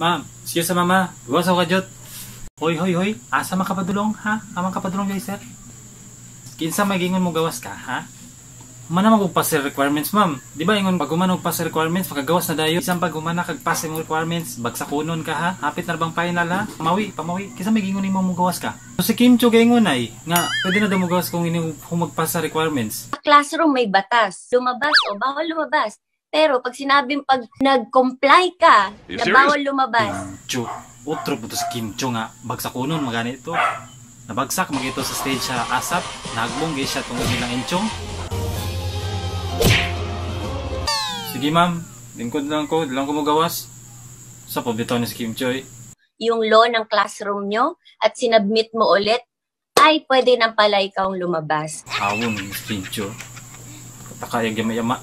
Ma'am, siya sa mama. Gawas ako kadyot. Hoy, hoy, hoy. Asa man kapadulong, ha? Amang kapadulong, guys, sir. Kinsa may gingon mo gawas ka, ha? Mana mo pa sa requirements, ma'am. Di ba ingon pag human pa requirements, pagkagawas na dayo. Isang pag humana kag pass mo requirements, bagsakunon ka ha. Hapit na bang final ha? Pamawi, pamawi. Kisa may gingon nimo mo gawas ka. So si Kim Cho gingon ay nga pwede na daw mo gawas kung humagpas sa requirements. Classroom may batas. Lumabas o bawal lumabas. Pero pag sinabing pag nag-comply ka, You na serious? bawal lumabas, Cho, utro po to si Kim Cho nga bagsakunon magani ito. Nabagsak magito sa stage sa ASAP, nagbong gay siya tungod nilang inchong. Sige ma'am, lingkod lang ko, di lang ko mo gawas. Sa po bitaw ni si Kim Choy. yung law ng classroom nyo at sinabmit mo ulit, ay pwede nang pala ikaw lumabas. Awon ni si Kim Cho. Katakayag yama yama.